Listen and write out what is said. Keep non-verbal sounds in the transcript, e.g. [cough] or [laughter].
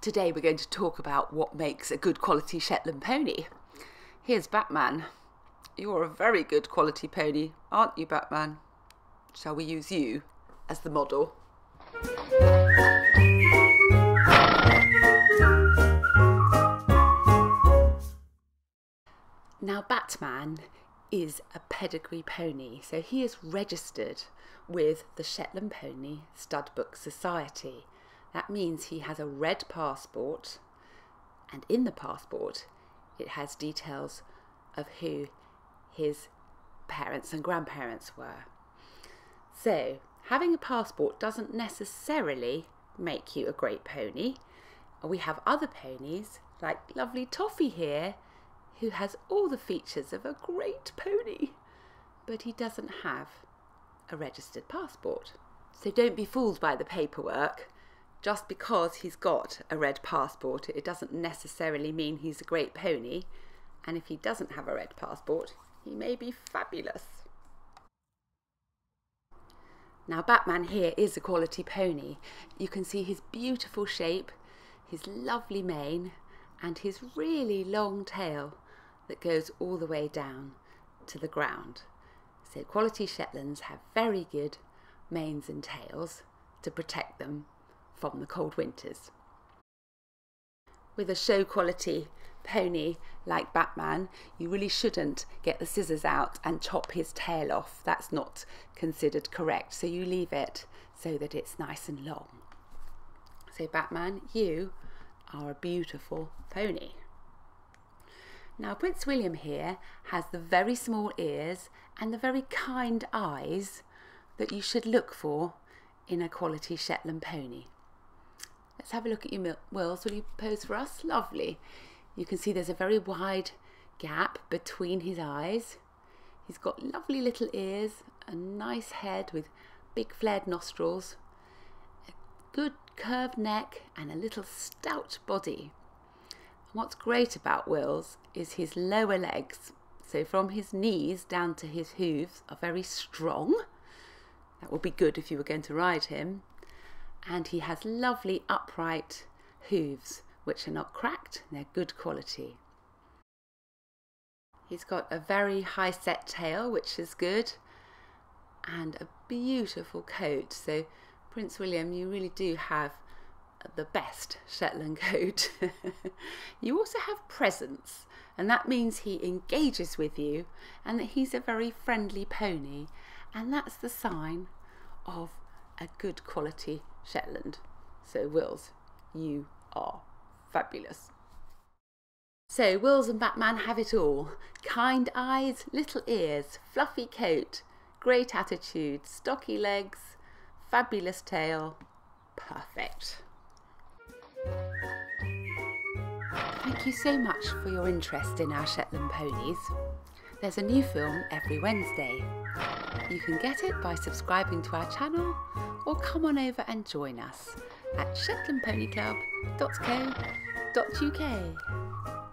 Today we're going to talk about what makes a good quality Shetland pony. Here's Batman. You're a very good quality pony, aren't you, Batman? Shall we use you as the model? Now, Batman is a pedigree pony, so he is registered with the Shetland Pony Stud Book Society. That means he has a red passport, and in the passport, it has details of who his parents and grandparents were. So, having a passport doesn't necessarily make you a great pony. We have other ponies, like lovely Toffee here, who has all the features of a great pony, but he doesn't have a registered passport. So don't be fooled by the paperwork just because he's got a red passport, it doesn't necessarily mean he's a great pony. And if he doesn't have a red passport, he may be fabulous. Now, Batman here is a quality pony. You can see his beautiful shape, his lovely mane, and his really long tail that goes all the way down to the ground. So, quality Shetlands have very good manes and tails to protect them from the cold winters. With a show quality pony like Batman, you really shouldn't get the scissors out and chop his tail off. That's not considered correct. So you leave it so that it's nice and long. So Batman, you are a beautiful pony. Now Prince William here has the very small ears and the very kind eyes that you should look for in a quality Shetland pony. Let's have a look at your Wills. Will you pose for us? Lovely. You can see there's a very wide gap between his eyes. He's got lovely little ears, a nice head with big flared nostrils, a good curved neck and a little stout body. And what's great about Wills is his lower legs. So from his knees down to his hooves are very strong. That would be good if you were going to ride him and he has lovely upright hooves which are not cracked, they're good quality. He's got a very high set tail which is good and a beautiful coat so Prince William you really do have the best Shetland [laughs] coat. you also have presence and that means he engages with you and that he's a very friendly pony and that's the sign of a good quality Shetland. So, Wills, you are fabulous. So, Wills and Batman have it all kind eyes, little ears, fluffy coat, great attitude, stocky legs, fabulous tail. Perfect. Thank you so much for your interest in our Shetland ponies. There's a new film every Wednesday. You can get it by subscribing to our channel or come on over and join us at shetlandponyclub.co.uk.